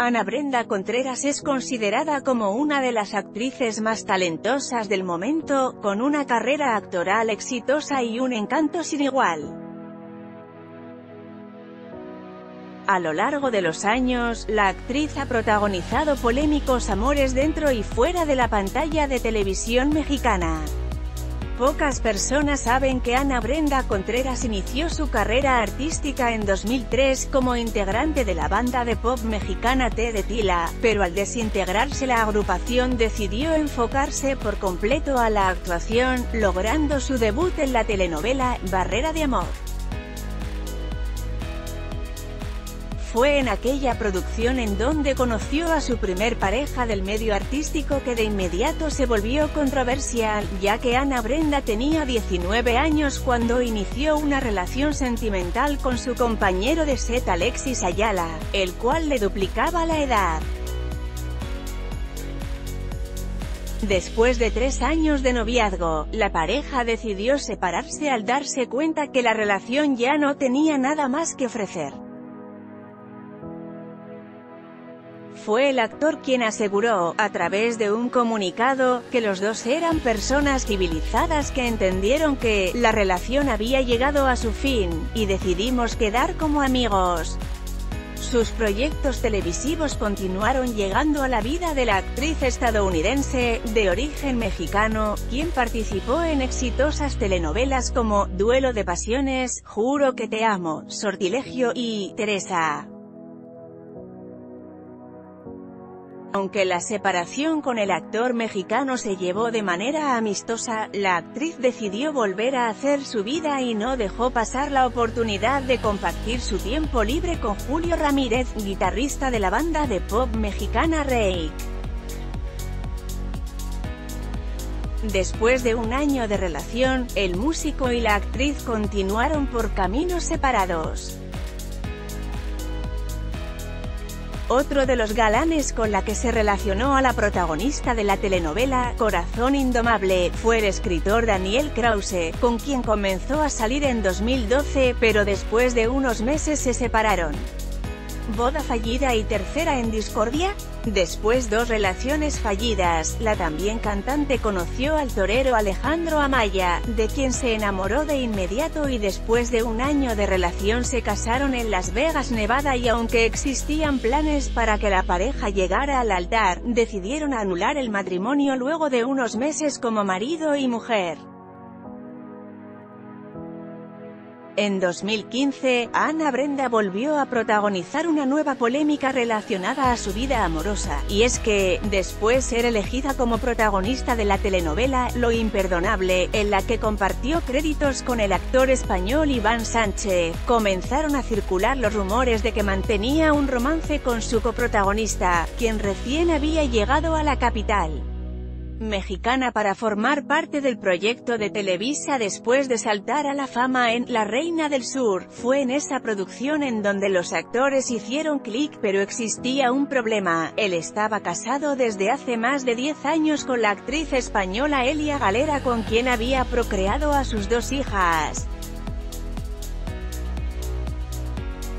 Ana Brenda Contreras es considerada como una de las actrices más talentosas del momento, con una carrera actoral exitosa y un encanto sin igual. A lo largo de los años, la actriz ha protagonizado polémicos amores dentro y fuera de la pantalla de televisión mexicana. Pocas personas saben que Ana Brenda Contreras inició su carrera artística en 2003 como integrante de la banda de pop mexicana T de Tila, pero al desintegrarse la agrupación decidió enfocarse por completo a la actuación, logrando su debut en la telenovela Barrera de Amor. Fue en aquella producción en donde conoció a su primer pareja del medio artístico que de inmediato se volvió controversial, ya que Ana Brenda tenía 19 años cuando inició una relación sentimental con su compañero de set Alexis Ayala, el cual le duplicaba la edad. Después de tres años de noviazgo, la pareja decidió separarse al darse cuenta que la relación ya no tenía nada más que ofrecer. Fue el actor quien aseguró, a través de un comunicado, que los dos eran personas civilizadas que entendieron que, la relación había llegado a su fin, y decidimos quedar como amigos. Sus proyectos televisivos continuaron llegando a la vida de la actriz estadounidense, de origen mexicano, quien participó en exitosas telenovelas como Duelo de Pasiones, Juro que te amo, Sortilegio y Teresa. Aunque la separación con el actor mexicano se llevó de manera amistosa, la actriz decidió volver a hacer su vida y no dejó pasar la oportunidad de compartir su tiempo libre con Julio Ramírez, guitarrista de la banda de pop mexicana Rake. Después de un año de relación, el músico y la actriz continuaron por caminos separados. Otro de los galanes con la que se relacionó a la protagonista de la telenovela, Corazón Indomable, fue el escritor Daniel Krause, con quien comenzó a salir en 2012, pero después de unos meses se separaron. ¿Boda fallida y tercera en discordia? Después dos relaciones fallidas, la también cantante conoció al torero Alejandro Amaya, de quien se enamoró de inmediato y después de un año de relación se casaron en Las Vegas, Nevada y aunque existían planes para que la pareja llegara al altar, decidieron anular el matrimonio luego de unos meses como marido y mujer. En 2015, Ana Brenda volvió a protagonizar una nueva polémica relacionada a su vida amorosa, y es que, después ser elegida como protagonista de la telenovela Lo Imperdonable, en la que compartió créditos con el actor español Iván Sánchez, comenzaron a circular los rumores de que mantenía un romance con su coprotagonista, quien recién había llegado a la capital mexicana para formar parte del proyecto de Televisa después de saltar a la fama en La Reina del Sur. Fue en esa producción en donde los actores hicieron clic pero existía un problema, él estaba casado desde hace más de 10 años con la actriz española Elia Galera con quien había procreado a sus dos hijas.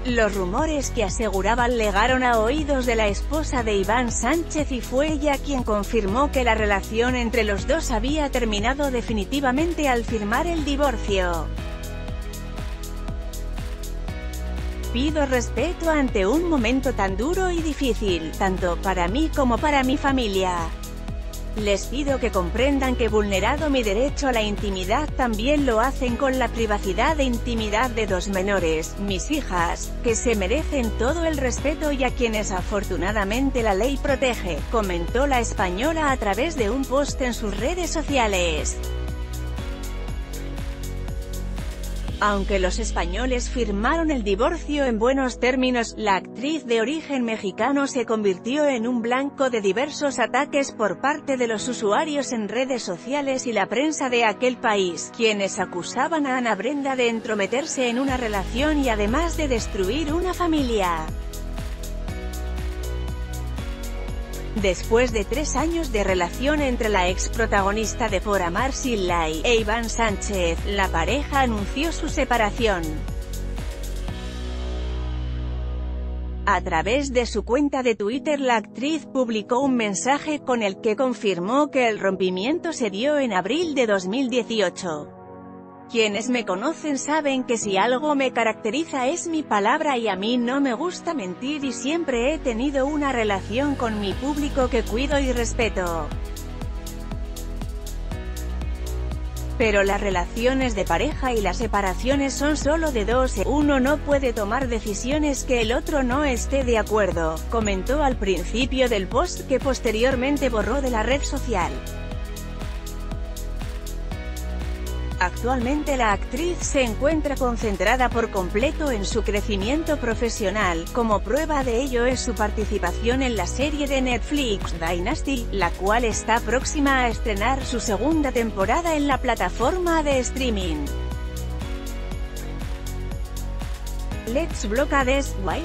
Los rumores que aseguraban llegaron a oídos de la esposa de Iván Sánchez y fue ella quien confirmó que la relación entre los dos había terminado definitivamente al firmar el divorcio. Pido respeto ante un momento tan duro y difícil, tanto para mí como para mi familia. Les pido que comprendan que vulnerado mi derecho a la intimidad también lo hacen con la privacidad e intimidad de dos menores, mis hijas, que se merecen todo el respeto y a quienes afortunadamente la ley protege, comentó la española a través de un post en sus redes sociales. Aunque los españoles firmaron el divorcio en buenos términos, la actriz de origen mexicano se convirtió en un blanco de diversos ataques por parte de los usuarios en redes sociales y la prensa de aquel país, quienes acusaban a Ana Brenda de entrometerse en una relación y además de destruir una familia. Después de tres años de relación entre la ex protagonista de Por Amar Sin Lai e Iván Sánchez, la pareja anunció su separación. A través de su cuenta de Twitter la actriz publicó un mensaje con el que confirmó que el rompimiento se dio en abril de 2018. Quienes me conocen saben que si algo me caracteriza es mi palabra y a mí no me gusta mentir y siempre he tenido una relación con mi público que cuido y respeto. Pero las relaciones de pareja y las separaciones son solo de dos uno no puede tomar decisiones que el otro no esté de acuerdo, comentó al principio del post que posteriormente borró de la red social. Actualmente la actriz se encuentra concentrada por completo en su crecimiento profesional, como prueba de ello es su participación en la serie de Netflix Dynasty, la cual está próxima a estrenar su segunda temporada en la plataforma de streaming. Let's block this, why?